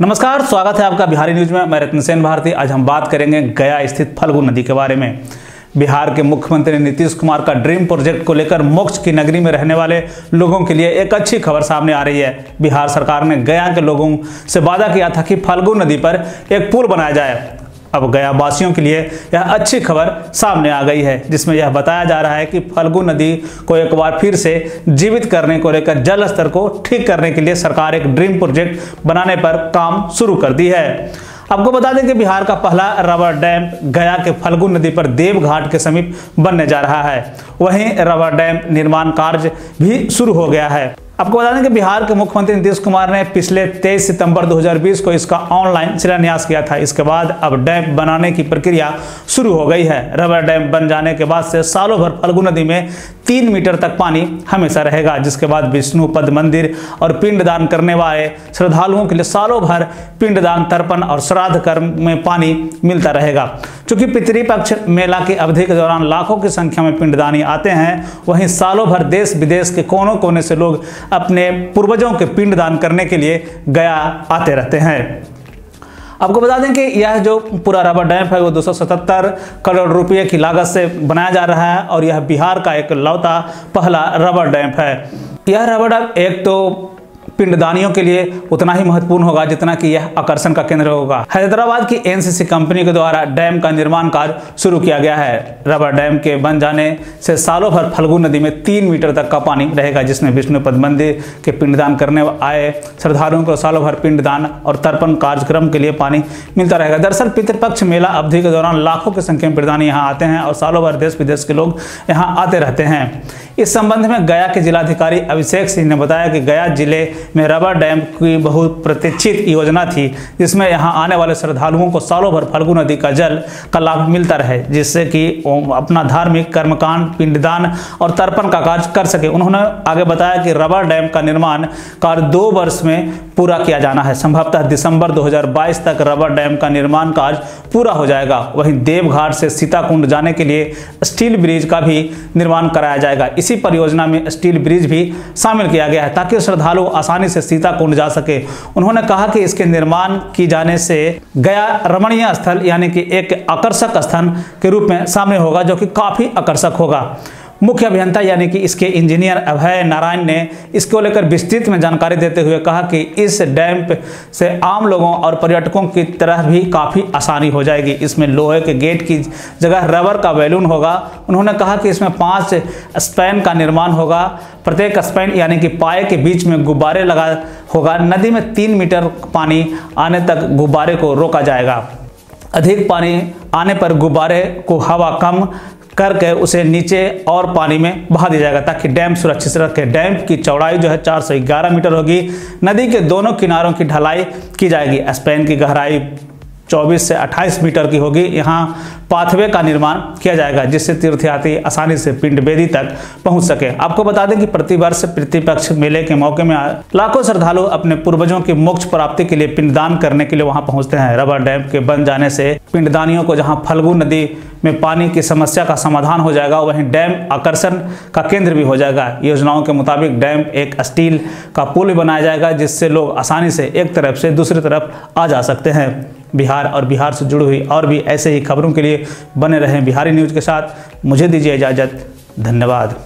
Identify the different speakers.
Speaker 1: नमस्कार, स्वागत है आपका बिहारी न्यूज़ में। मैं रत्नसेन भारती। आज हम बात करेंगे गया स्थित फल्गु नदी के बारे में। बिहार के मुख्यमंत्री नीतीश कुमार का ड्रीम प्रोजेक्ट को लेकर मोक्ष की नगरी में रहने वाले लोगों के लिए एक अच्छी खबर सामने आ रही है। बिहार सरकार ने गया के लोगों से वादा किया था कि फल्गु नदी पर एक पुल बनाया जाए। अब गया वासियों के लिए यह अच्छी खबर सामने आ गई है, जिसमें यह बताया जा रहा है कि फल्गु नदी को एक बार फिर से जीवित करने को लेकर जल स्तर को ठीक करने के लिए सरकार एक ड्रीम प्रोजेक्ट बनाने पर काम शुरू कर दी है। आपको बता दें कि बिहार का पहला रबर डैम गया के फल्गु नदी पर देवघाट के समीप बनने जा रहा है। वहीं रबर डैम निर्माण कार्य भी शुरू हो गया है। आपको बता दें कि बिहार के मुख्यमंत्री नीतीश कुमार ने पिछले 23 सितंबर 2020 को इसका ऑनलाइन शिलान्यास किया था। इसके बाद अब डैम बनाने की प्रक्रिया शुरू हो गई है। रबर डैम बन जाने के बाद से सालों भर फल्गु नदी में तीन मीटर तक पानी हमेशा रहेगा, जिसके बाद विष्णु पद मंदिर और पिंडदान करने वाले श्रद्धालुओं के लिए सालों भर पिंडदान तर्पण और श्राद्ध कर्म में पानी मिलता रहेगा। चूँकि पितृपक्ष मेला की अवधि के दौरान लाखों की संख्या में पिंडदानी आते हैं, वहीं सालों भर देश विदेश के कोनों कोने से लोग अपने पूर्वजों के पिंडदान करने के लिए गया आते रहते हैं। आपको बता दें कि यह जो पूरा रबर डैम है, वो 277 करोड़ रुपए की लागत से बनाया जा रहा है और यह बिहार का एक लौता पहला रबर डैम है। यह रबर डैम एक तो पिंडदानियों के लिए उतना ही महत्वपूर्ण होगा जितना कि यह आकर्षण का केंद्र होगा। हैदराबाद की एनसीसी कंपनी के द्वारा डैम का निर्माण कार्य शुरू किया गया है। रबर डैम के बन जाने से सालों भर फल्गु नदी में तीन मीटर तक का पानी रहेगा, जिसमें विष्णुपद मंदिर के पिंडदान करने आए श्रद्धालुओं को सालों भर पिंडदान और तर्पण कार्यक्रम के लिए पानी मिलता रहेगा। दरअसल पितृपक्ष मेला अवधि के दौरान लाखों की संख्या में पिंडदानी यहाँ आते हैं और सालों भर देश विदेश के लोग यहाँ आते रहते हैं। इस संबंध में गया के जिलाधिकारी अभिषेक सिंह ने बताया कि गया ज़िले में डैम की बहुत प्रतीक्षित योजना थी, जिसमें यहाँ आने वाले श्रद्धालुओं को सालों भर फल्गु नदी का जल का लाभ मिलता रहे, जिससे कि अपना धार्मिक कर्मकांड, पिंडदान और तर्पण का कार्य कर सके। उन्होंने आगे बताया कि रबर डैम का निर्माण कार्य दो वर्ष में पूरा किया जाना है। संभवतः दिसंबर 2022 तक रबर डैम का निर्माण कार्य पूरा हो जाएगा। वहीं देवघाट से सीताकुंड जाने के लिए स्टील ब्रिज का भी निर्माण कराया जाएगा। इसी परियोजना में स्टील ब्रिज भी शामिल किया गया है, ताकि श्रद्धालु आसानी से सीता कुंड जा सके। उन्होंने कहा कि इसके निर्माण की जाने से गया रमणीय स्थल यानी कि एक आकर्षक स्थान के रूप में सामने होगा, जो कि काफ़ी आकर्षक होगा। मुख्य अभियंता यानी कि इसके इंजीनियर अभय नारायण ने इसको लेकर विस्तृत में जानकारी देते हुए कहा कि इस डैम से आम लोगों और पर्यटकों की तरह भी काफ़ी आसानी हो जाएगी। इसमें लोहे के गेट की जगह रबर का बैलून होगा। उन्होंने कहा कि इसमें पाँच स्पैन का निर्माण होगा। प्रत्येक स्पैन यानी कि पाए के बीच में गुब्बारे लगा होगा। नदी में तीन मीटर पानी आने तक गुब्बारे को रोका जाएगा। अधिक पानी आने पर गुब्बारे को हवा कम करके उसे नीचे और पानी में बहा दिया जाएगा ताकि डैम सुरक्षित रखे डैम की चौड़ाई जो है 411 मीटर होगी। नदी के दोनों किनारों की ढलाई की जाएगी। स्पेन की गहराई 24 से 28 मीटर की होगी। यहाँ पाथवे का निर्माण किया जाएगा, जिससे तीर्थयात्री आसानी से पिंड बेदी तक पहुँच सके। आपको बता दें कि प्रतिवर्ष प्रतिपक्ष मेले के मौके में लाखों श्रद्धालु अपने पूर्वजों की मोक्ष प्राप्ति के लिए पिंडदान करने के लिए वहाँ पहुँचते हैं। रबर डैम के बन जाने से पिंडदानियों को जहाँ फलगु नदी में पानी की समस्या का समाधान हो जाएगा, वहीं डैम आकर्षण का केंद्र भी हो जाएगा। योजनाओं के मुताबिक डैम एक स्टील का पुल बनाया जाएगा, जिससे लोग आसानी से एक तरफ़ से दूसरी तरफ़ आ जा सकते हैं। बिहार और बिहार से जुड़ी हुई और भी ऐसे ही खबरों के लिए बने रहें बिहारी न्यूज़ के साथ। मुझे दीजिए इजाज़त। धन्यवाद।